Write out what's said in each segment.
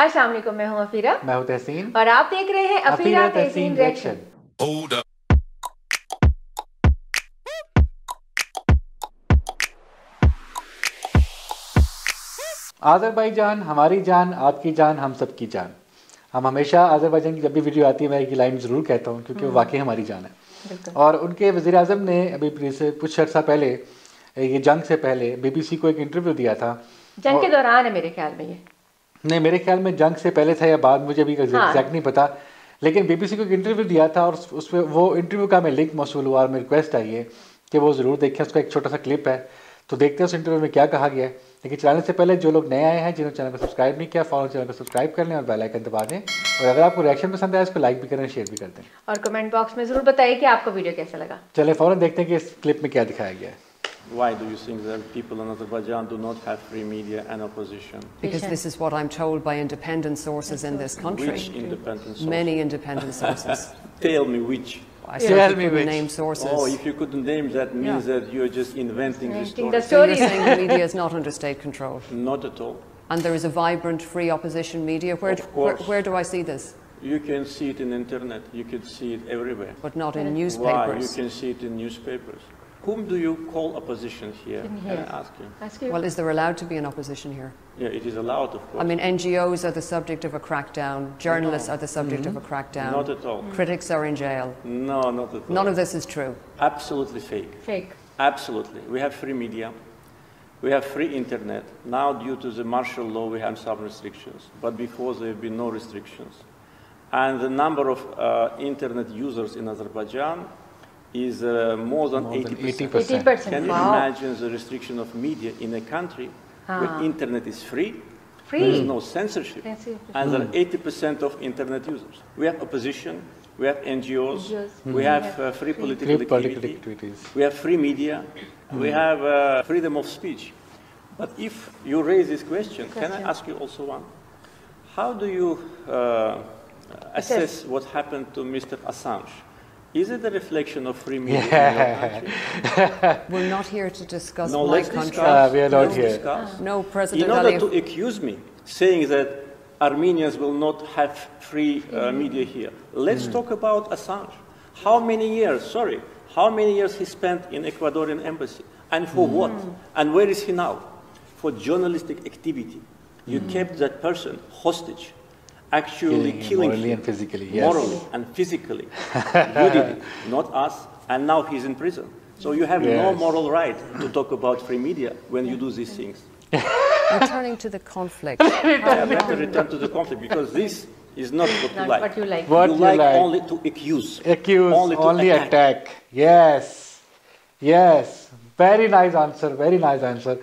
अस्सलाम वालेकुम मैं हूँ अफीरा। मैं हूँ तहसीन। और आप देख रहे हैं अफीरा तहसीन रिएक्शन. आज़रबाईजान हमारी जान आपकी जान हम सबकी जान। हम हमेशा आज़रबाईजान की जब भी वीडियो आती है मैं एक लाइन ज़रूर कहता हूँ क्योंकि वो वाकई हमारी जान है। और उनके वज़ी अजम ने अभी से कुछ अर्सा पहले ये जंग से पहले बीबीसी को एक इंटरव्यू दिया था। जंग के दौरान है मेरे ख्याल में ये। नहीं मेरे ख्याल में जंग से पहले था या बाद मुझे अभी हाँ। एग्जैक्ट नहीं पता। लेकिन बीबीसी को एक इंटरव्यू दिया था और उस- उसमें वो इंटरव्यू का मैं लिंक मौसूल हुआ और मेरी रिक्वेस्ट आई है कि वो ज़रूर देखें उसका एक छोटा सा क्लिप है। तो देखते हैं उस इंटरव्यू में क्या कहा गया है। लेकिन चलाने से पहले जो लोग नए आए हैं जिन्होंने चैनल को सब्सक्राइब नहीं किया फॉलो चैनल को सब्सक्राइब कर लें और बेल आइकन दबा दें। और अगर आपको रिएक्शन पसंद आया इसको लाइक भी करें शेयर भी कर दें। और कमेंट बॉक्स में ज़रूर बताइए कि आपको वीडियो कैसा लगा। चले फ़ौरन देखते हैं कि इस क्लिप में क्या दिखाया गया है। Why do you think that people in Azerbaijan do not have free media and opposition? Because this is what I'm told by independent sources in this country. Which independent sources? Many independent sources. Tell me which. I Tell certainly me which. name sources. Oh, if you couldn't name that means Yeah. that you're just inventing the Inventing story. the so you're saying the media is not under state control. Not at all. And there is a vibrant free opposition media. Where, Of where, course. where do I see this? You can see it in internet. You can see it everywhere. But not in newspapers. Why? You can see it in newspapers. Whom do you call opposition here? Here. I ask you? Ask you. Well, is there allowed to be an opposition here? Yeah, it is allowed, of course. I mean, NGOs are the subject of a crackdown. Journalists are the subject of a crackdown. Not at all. Critics are in jail. No, not at all. None of this is true. Absolutely fake. Fake. Absolutely. We have free media. We have free internet. Now, due to the martial law, we have some restrictions. But before, there have been no restrictions. And the number of uh, internet users in Azerbaijan is uh, more than More 80%. 80%. 80%. Can you wow. imagine the restriction of media in a country Ah. where internet is free? Free. There is no censorship. Censorship. And there are 80% of internet users. We have opposition. We have NGOs. NGOs. We have uh, free political Free political activity. activities. We have free media. We have uh, freedom of speech. But if you raise this question, can I ask you also one? How do you uh, assess what happened to Mr. Assange? Is it a reflection of free media in your? We're not here to discuss No, my let's country. discuss. Ah, we are not let's here. discuss. No, President In order Aliyev. to accuse me, saying that Armenians will not have free uh, media here, let's talk about Assange. How many years, sorry, how many years he spent in Ecuadorian embassy? And for what? And where is he now? For journalistic activity. You kept that person hostage, actually Killing him killing morally him. and physically, yes. Morally and physically. you did it, not us. And now he's in prison. So you have no Yes. moral right to talk about free media when you do these things. Returning to the conflict. I have to return to the conflict because this is not what you Not like. what you like. What you you like, like. only to accuse. accuse only, only to attack. yes yes very nice answer very nice answer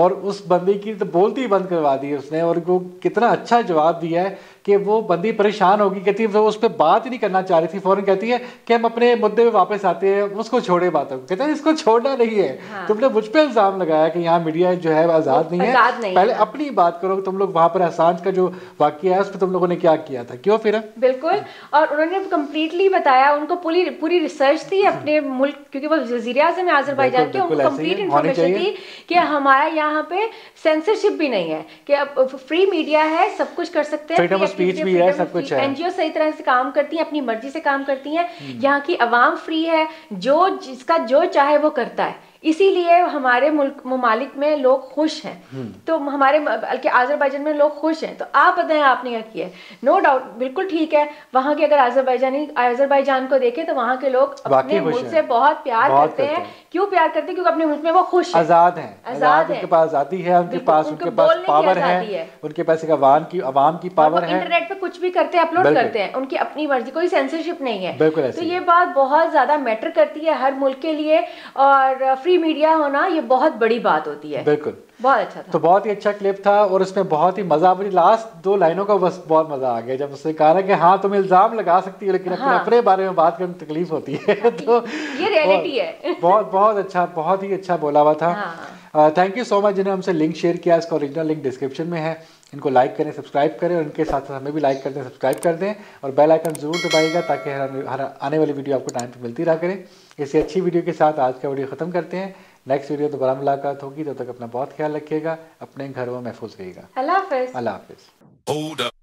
और उस बंदी की तो बोलती ही बंद करवा दी उसने और वो कितना अच्छा जवाब दिया है कि वो बंदी परेशान होगी कहती है वो उस पर बात ही नहीं करना चाह रही थी। फ़ौरन कहती है कि हम अपने मुद्दे पे वापस आते हैं उसको छोड़े बातों को। कहते हैं इसको छोड़ना नहीं है। हाँ। तुमने मुझ पर इल्ज़ाम लगाया कि यहाँ मीडिया जो है आज़ाद नहीं है। नहीं है। पहले अपनी बात करो तुम लोग वहाँ पर आसांज का जो वाक्य है उस पर तुम लोगों ने क्या किया था? क्यों फिर? बिल्कुल। और उन्होंने कम्प्लीटली बताया उनको पूरी पूरी रिसर्च थी अपने मुल्क क्योंकि वो वज़ीर आज़म है आज़रबाईजान के उनको इन्फॉर्मेशन। थी कि हमारा यहाँ पे सेंसरशिप भी नहीं है कि अब फ्री मीडिया है सब कुछ कर सकते हैं Speech भी है, सब कुछ है। एनजीओ सही तरह से काम करती हैं अपनी मर्ज़ी से काम करती हैं यहाँ की आवाम फ्री है जो जिसका जो चाहे वो करता है। इसीलिए हमारे मुल्क ममालिक में लोग खुश हैं। तो हमारे बल्कि आज़रबाईजान में लोग खुश हैं। तो आप बताएँ आपने क्या किया है? नो डाउट बिल्कुल ठीक है। वहाँ के अगर आज़रबाईजानी आज़रबाईजान को देखें तो वहाँ के लोग अपने मुल्क से बहुत प्यार बहुत करते हैं। हैं। क्यों प्यार करते हैं? क्योंकि अपने मुल्क में वो खुश आज़ाद हैं। आज़ाद उनके पास आज़ादी है उनके पास उनके पास पावर है। है। उनके पास एक अवाम की अवाम की पावर है। इंटरनेट पे कुछ भी करते हैं अपलोड करते हैं। उनकी अपनी मर्ज़ी कोई सेंसरशिप नहीं है। तो ये बात बहुत ज़्यादा मैटर करती है हर मुल्क के लिए। और फ्री मीडिया होना ये बहुत बड़ी बात होती है। बिल्कुल। बहुत अच्छा था। तो बहुत ही अच्छा क्लिप था और उसमें बहुत ही मज़ा मुझे लास्ट दो लाइनों का बस बहुत मज़ा आ गया। जब उसने कहा ना कि हाँ तुम इल्ज़ाम लगा सकती हो लेकिन अपने हाँ। अपने बारे में बात करने तकलीफ़ होती है। तो ये रियलिटी है। बहुत बहुत अच्छा बहुत ही अच्छा बोला हुआ था। हाँ। थैंक यू सो मच जिन्हें हमसे लिंक शेयर किया इसका ओरिजिनल लिंक डिस्क्रिप्शन में है। इनको लाइक करें सब्सक्राइब करें और इनके साथ साथ हमें भी लाइक कर दें सब्सक्राइब कर दें और बेल आइकन ज़रूर दबाइएगा ताकि हर हर आने वाली वीडियो आपको टाइम पर मिलती रहा करें। इसी अच्छी वीडियो के साथ आज का वीडियो ख़त्म करते हैं। नेक्स्ट वीडियो दोबारा मुलाकात होगी तब तक अपना बहुत ख्याल रखिएगा अपने घरों में महफूज रहिएगा। अल्लाह हाफिज।